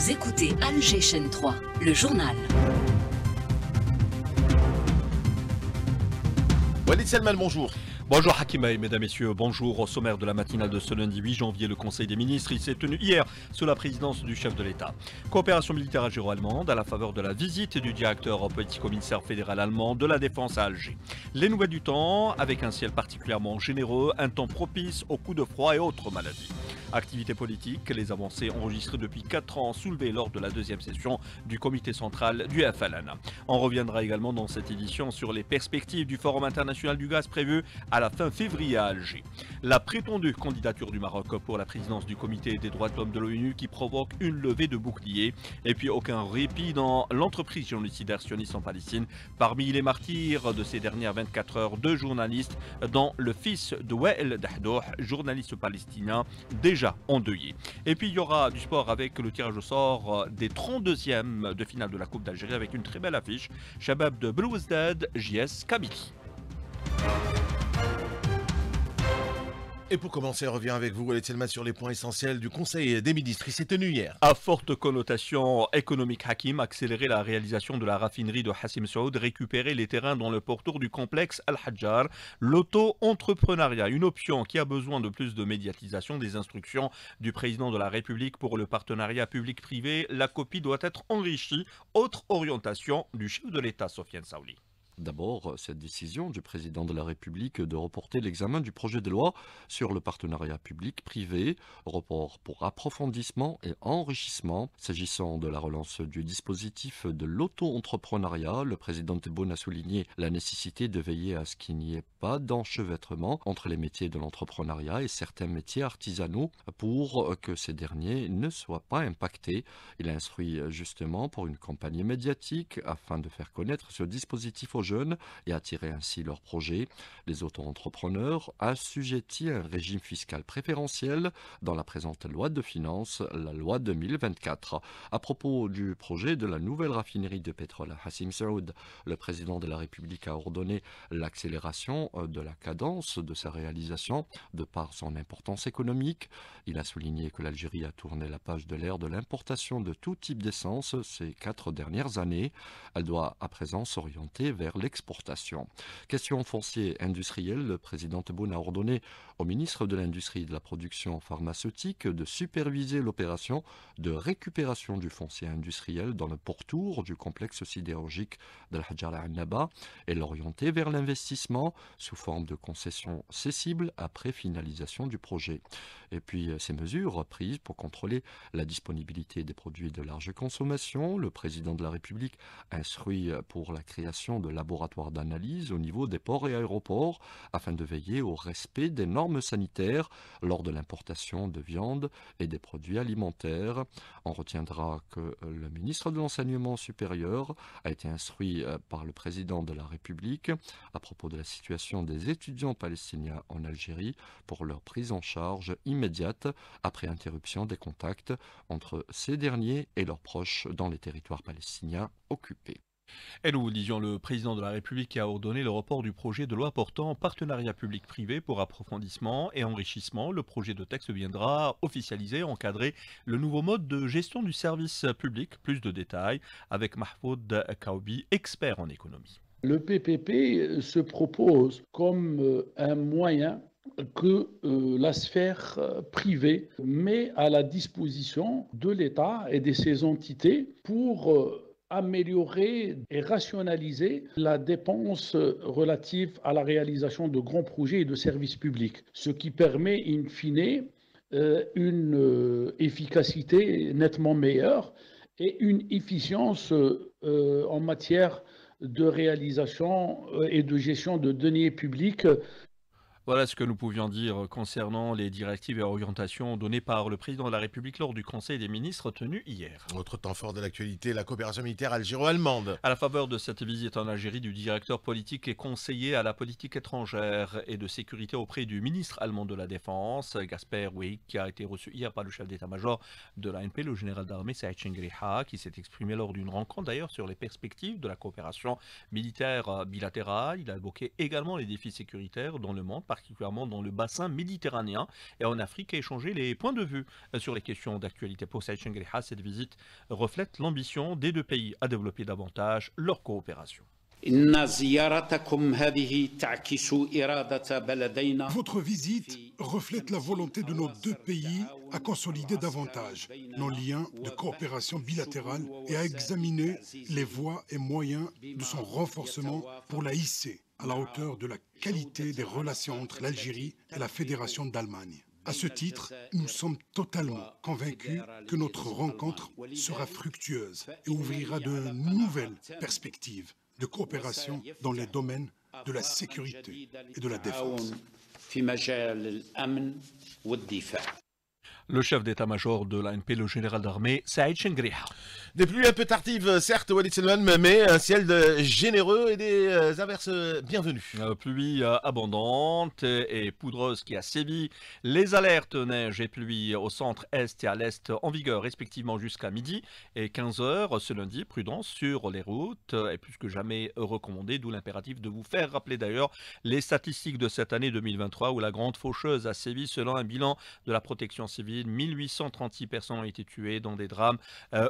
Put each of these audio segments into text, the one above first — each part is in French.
Vous écoutez Alger Chaîne 3, le journal. Walid Selman, bonjour. Bonjour Hakimaï, mesdames, messieurs, bonjour. Au sommaire de la matinale de ce lundi 8 janvier, le Conseil des ministres, il s'est tenu hier sous la présidence du chef de l'État. Coopération militaire algéro-allemande à la faveur de la visite du directeur petit commissaire fédéral allemand de la défense à Alger. Les nouvelles du temps, avec un ciel particulièrement généreux, un temps propice aux coups de froid et autres maladies. Activité politique, les avancées enregistrées depuis 4 ans soulevées lors de la deuxième session du comité central du FLN. On reviendra également dans cette édition sur les perspectives du Forum international du gaz prévu à la fin février à Alger. La prétendue candidature du Maroc pour la présidence du comité des droits de l'homme de l'ONU qui provoque une levée de boucliers et puis aucun répit dans l'entreprise génocidaire sioniste en Palestine. Parmi les martyrs de ces dernières 24 heures, deux journalistes, dont le fils de Wael Dahdoh, journaliste palestinien, déjà endeuillé. Et puis il y aura du sport avec le tirage au sort des 32e de finale de la Coupe d'Algérie avec une très belle affiche. Shabab de Belouizdad, JS Kabili. Et pour commencer, on revient avec vous, Selman, sur les points essentiels du Conseil des ministres. Il s'est tenu hier. À forte connotation économique, Hakim accélérer la réalisation de la raffinerie de Hassim Saoud, récupérer les terrains dans le pourtour du complexe Al-Hajjar, l'auto-entrepreneuriat, une option qui a besoin de plus de médiatisation des instructions du président de la République pour le partenariat public-privé. La copie doit être enrichie. Autre orientation du chef de l'État, Sofiane Saouli. D'abord, cette décision du président de la République de reporter l'examen du projet de loi sur le partenariat public-privé, report pour approfondissement et enrichissement. S'agissant de la relance du dispositif de l'auto-entrepreneuriat, le président Tebboune a souligné la nécessité de veiller à ce qu'il n'y ait pas d'enchevêtrement entre les métiers de l'entrepreneuriat et certains métiers artisanaux pour que ces derniers ne soient pas impactés. Il a instruit justement pour une campagne médiatique afin de faire connaître ce dispositif aux jeunes et attirer ainsi leurs projets. Les auto-entrepreneurs assujettis à un régime fiscal préférentiel dans la présente loi de finances, la loi 2024. À propos du projet de la nouvelle raffinerie de pétrole à Hassim Saoud, le président de la République a ordonné l'accélération de la cadence de sa réalisation de par son importance économique. Il a souligné que l'Algérie a tourné la page de l'ère de l'importation de tout type d'essence ces quatre dernières années. Elle doit à présent s'orienter vers l'exportation. Question foncier industriel, le président Tebboune a ordonné au ministre de l'Industrie et de la Production pharmaceutique de superviser l'opération de récupération du foncier industriel dans le pourtour du complexe sidérurgique de l'Hajjara al-Naba et l'orienter vers l'investissement sous forme de concession cessible après finalisation du projet. Et puis ces mesures prises pour contrôler la disponibilité des produits de large consommation, le président de la République instruit pour la création de laboratoires d'analyse au niveau des ports et aéroports afin de veiller au respect des normes sanitaires lors de l'importation de viande et des produits alimentaires. On retiendra que le ministre de l'Enseignement supérieur a été instruit par le président de la République à propos de la situation des étudiants palestiniens en Algérie pour leur prise en charge immédiate après interruption des contacts entre ces derniers et leurs proches dans les territoires palestiniens occupés. Et nous vous disions le président de la République a ordonné le report du projet de loi portant partenariat public-privé pour approfondissement et enrichissement. Le projet de texte viendra officialiser, encadrer le nouveau mode de gestion du service public. Plus de détails avec Mahfoud Kaoubi, expert en économie. Le PPP se propose comme un moyen que euh, la sphère privée met à la disposition de l'État et de ses entités pour euh, améliorer et rationaliser la dépense relative à la réalisation de grands projets et de services publics, ce qui permet in fine euh, une euh, efficacité nettement meilleure et une efficience euh, en matière de réalisation et de gestion de deniers publics voilà ce que nous pouvions dire concernant les directives et orientations données par le président de la République lors du Conseil des ministres tenu hier. Autre temps fort de l'actualité, la coopération militaire algéro-allemande. À la faveur de cette visite en Algérie du directeur politique et conseiller à la politique étrangère et de sécurité auprès du ministre allemand de la Défense, Gasper Wick, qui a été reçu hier par le chef d'état-major de l'ANP, le général d'armée Saïd Chengriha, qui s'est exprimé lors d'une rencontre d'ailleurs sur les perspectives de la coopération militaire bilatérale. Il a évoqué également les défis sécuritaires dans le monde particulièrement dans le bassin méditerranéen et en Afrique, et échanger les points de vue sur les questions d'actualité. Pour Saïd Chengriha, cette visite reflète l'ambition des deux pays à développer davantage leur coopération. Votre visite reflète la volonté de nos deux pays à consolider davantage nos liens de coopération bilatérale et à examiner les voies et moyens de son renforcement pour la hisser à la hauteur de la qualité des relations entre l'Algérie et la Fédération d'Allemagne. À ce titre, nous sommes totalement convaincus que notre rencontre sera fructueuse et ouvrira de nouvelles perspectives de coopération dans les domaines de la sécurité et de la défense. Le chef d'état-major de l'ANP, le général d'armée, Saïd Chengriha. Des pluies un peu tardives, certes, Walid Selman, mais un ciel généreux et des euh, averses bienvenues. Euh, pluie euh, abondante et poudreuse qui a sévi. Les alertes neige et pluie au centre est et à l'est en vigueur respectivement jusqu'à midi et 15 heures ce lundi. Prudence sur les routes est plus que jamais recommandé, d'où l'impératif de vous faire rappeler d'ailleurs les statistiques de cette année 2023 où la grande faucheuse a sévi selon un bilan de la protection civile. 1836 personnes ont été tuées dans des drames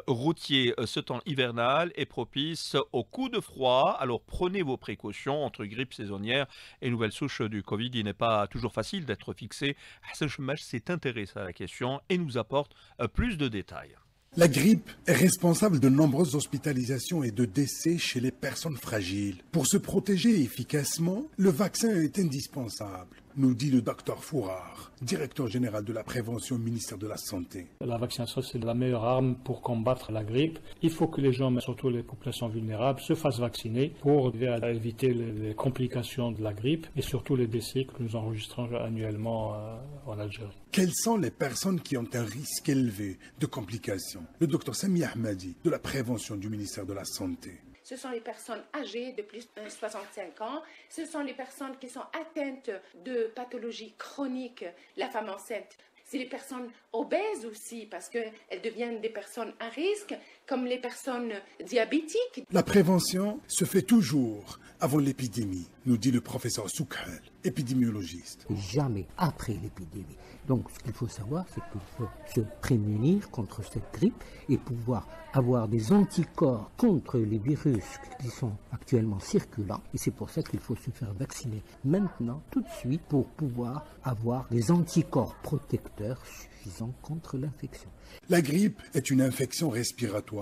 routiers euh, ce temps hivernal est propice aux coups de froid. Alors prenez vos précautions entre grippe saisonnière et nouvelle souche du Covid. Il n'est pas toujours facile d'être fixé. Hassan Chemach s'est intéressé à la question et nous apporte euh, plus de détails. La grippe est responsable de nombreuses hospitalisations et de décès chez les personnes fragiles. Pour se protéger efficacement, le vaccin est indispensable nous dit le docteur Fourard, directeur général de la prévention au ministère de la Santé. La vaccination, c'est la meilleure arme pour combattre la grippe. Il faut que les gens, mais surtout les populations vulnérables, se fassent vacciner pour éviter les complications de la grippe et surtout les décès que nous enregistrons annuellement euh, en Algérie. Quelles sont les personnes qui ont un risque élevé de complications? Le docteur Sami Ahmadi, de la prévention du ministère de la Santé ce sont les personnes âgées de plus de 65 ans, ce sont les personnes qui sont atteintes de pathologies chroniques, la femme enceinte. C'est les personnes obèses aussi, parce qu'elles deviennent des personnes à risque, comme les personnes diabétiques. La prévention se fait toujours avant l'épidémie, nous dit le professeur Soukhal, épidémiologiste. Jamais après l'épidémie. Donc ce qu'il faut savoir, c'est qu'il faut se prémunir contre cette grippe et pouvoir avoir des anticorps contre les virus qui sont actuellement circulants. Et c'est pour ça qu'il faut se faire vacciner maintenant, tout de suite, pour pouvoir avoir des anticorps protecteurs suffisants contre l'infection. La grippe est une infection respiratoire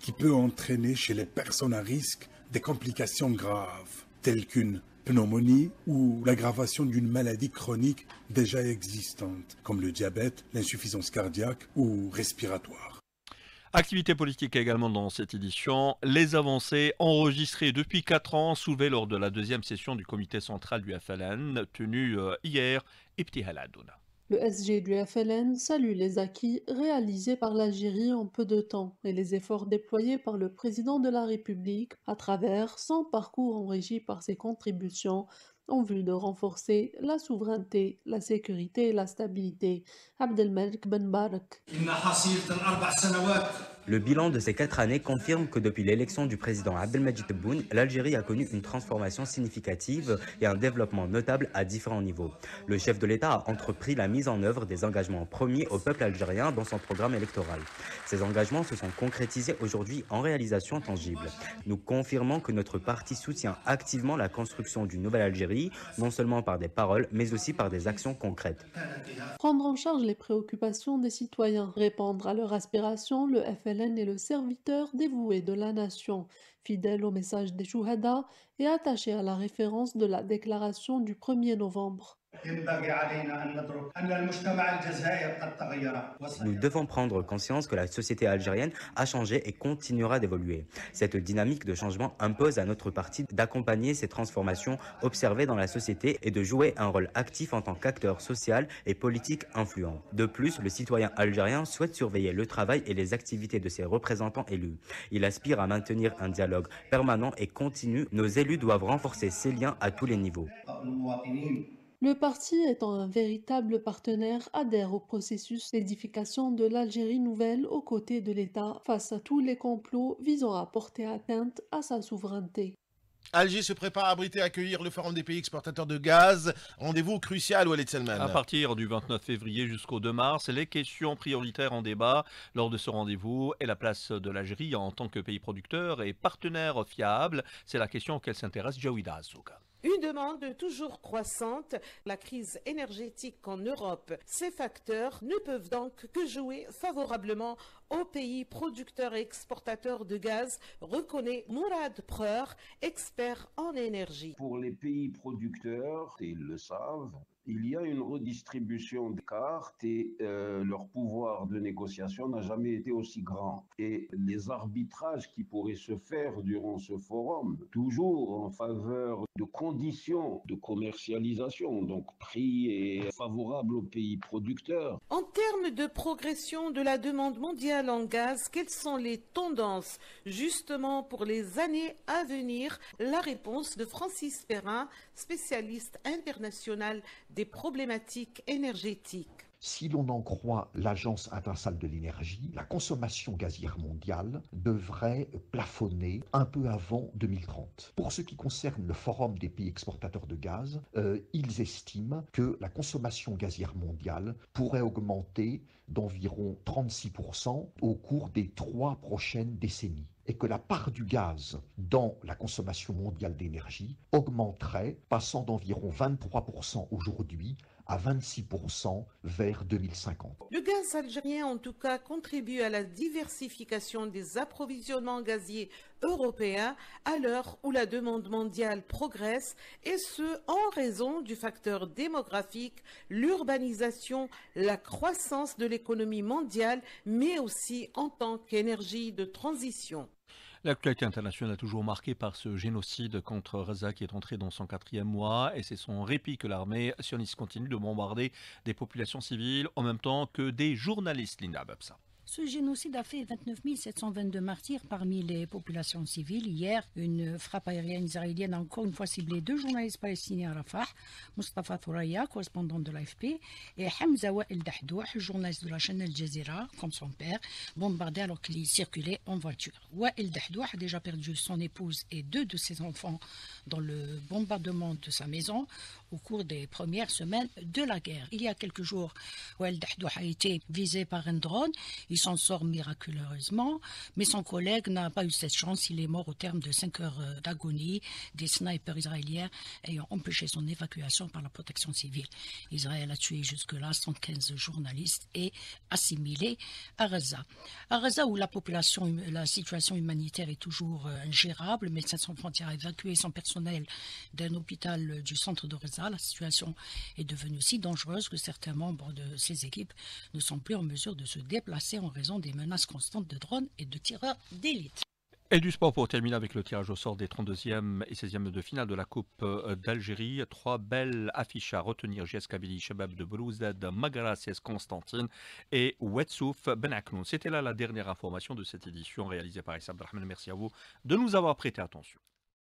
qui peut entraîner chez les personnes à risque des complications graves, telles qu'une pneumonie ou l'aggravation d'une maladie chronique déjà existante, comme le diabète, l'insuffisance cardiaque ou respiratoire. Activité politique également dans cette édition. Les avancées enregistrées depuis 4 ans soulevées lors de la deuxième session du comité central du FLN tenue euh, hier, Ibti Haladouna. Le SG du FLN salue les acquis réalisés par l'Algérie en peu de temps et les efforts déployés par le président de la République à travers son parcours enrichi par ses contributions en vue de renforcer la souveraineté, la sécurité et la stabilité. Abdelmalek Ben Barak. Le bilan de ces quatre années confirme que depuis l'élection du président Abdelmajid Tebboune, l'Algérie a connu une transformation significative et un développement notable à différents niveaux. Le chef de l'État a entrepris la mise en œuvre des engagements promis au peuple algérien dans son programme électoral. Ces engagements se sont concrétisés aujourd'hui en réalisation tangible. Nous confirmons que notre parti soutient activement la construction d'une nouvelle Algérie, non seulement par des paroles, mais aussi par des actions concrètes. Prendre en charge les préoccupations des citoyens, répondre à leurs aspirations, le FL est le serviteur dévoué de la nation, fidèle au message des Chouhada et attaché à la référence de la déclaration du 1er novembre. Nous devons prendre conscience que la société algérienne a changé et continuera d'évoluer. Cette dynamique de changement impose à notre parti d'accompagner ces transformations observées dans la société et de jouer un rôle actif en tant qu'acteur social et politique influent. De plus, le citoyen algérien souhaite surveiller le travail et les activités de ses représentants élus. Il aspire à maintenir un dialogue permanent et continu. Nos élus doivent renforcer ces liens à tous les niveaux. Le parti étant un véritable partenaire adhère au processus d'édification de l'Algérie nouvelle aux côtés de l'État face à tous les complots visant à porter atteinte à sa souveraineté. Alger se prépare à abriter et accueillir le Forum des pays exportateurs de gaz. Rendez-vous crucial, Walid Selman. À partir du 29 février jusqu'au 2 mars, les questions prioritaires en débat lors de ce rendez-vous et la place de l'Algérie en tant que pays producteur et partenaire fiable? C'est la question auquel s'intéresse Jawida Azouka. Une demande toujours croissante, la crise énergétique en Europe. Ces facteurs ne peuvent donc que jouer favorablement aux pays producteurs et exportateurs de gaz, reconnaît Mourad Preur, expert en énergie. Pour les pays producteurs, ils le savent, il y a une redistribution des cartes et euh, leur pouvoir de négociation n'a jamais été aussi grand. Et les arbitrages qui pourraient se faire durant ce forum, toujours en faveur de conditions de commercialisation, donc prix et favorable aux pays producteurs. En termes de progression de la demande mondiale en gaz, quelles sont les tendances justement pour les années à venir? La réponse de Francis Perrin, spécialiste international des problématiques énergétiques. Si l'on en croit l'Agence internationale de l'énergie, la consommation gazière mondiale devrait plafonner un peu avant 2030. Pour ce qui concerne le Forum des pays exportateurs de gaz, euh, ils estiment que la consommation gazière mondiale pourrait augmenter d'environ 36% au cours des trois prochaines décennies et que la part du gaz dans la consommation mondiale d'énergie augmenterait, passant d'environ 23% aujourd'hui à 26% vers 2050. Le gaz algérien, en tout cas, contribue à la diversification des approvisionnements gaziers européens à l'heure où la demande mondiale progresse, et ce, en raison du facteur démographique, l'urbanisation, la croissance de l'économie mondiale, mais aussi en tant qu'énergie de transition. L'actualité internationale est toujours marquée par ce génocide contre Gaza qui est entré dans son quatrième mois et c'est son répit que l'armée sioniste continue de bombarder des populations civiles en même temps que des journalistes, Linda Babsa. Ce génocide a fait 29 722 martyrs parmi les populations civiles. Hier, une frappe aérienne israélienne a encore une fois ciblé deux journalistes palestiniens à Rafah, Mustafa Thuraya, correspondant de l'AFP, et Hamza El Dahdouh, journaliste de la chaîne Al Jazeera, comme son père, bombardé alors qu'il circulait en voiture. El Dahdouh a déjà perdu son épouse et deux de ses enfants dans le bombardement de sa maison au cours des premières semaines de la guerre. Il y a quelques jours, Wael Dahdouh a été visé par un drone. Il s'en sort miraculeusement, mais son collègue n'a pas eu cette chance. Il est mort au terme de 5 heures euh, d'agonie, des snipers israéliens ayant empêché son évacuation par la protection civile. Israël a tué jusque-là 115 journalistes et assimilé à Gaza. À Gaza, où la population, la situation humanitaire est toujours euh, ingérable, Médecins sans frontières a évacué son personnel d'un hôpital du centre de Gaza la situation est devenue si dangereuse que certains membres de ces équipes ne sont plus en mesure de se déplacer en raison des menaces constantes de drones et de tireurs d'élite. Et du sport pour terminer avec le tirage au sort des 32e et 16e de finale de la Coupe euh, d'Algérie. Trois belles affiches à retenir. JS Kabylie, Shabab de Belouzad, Magara Constantine et Wetsouf Benaknoun. C'était là la dernière information de cette édition réalisée par Issa Abdelrahman. Merci à vous de nous avoir prêté attention.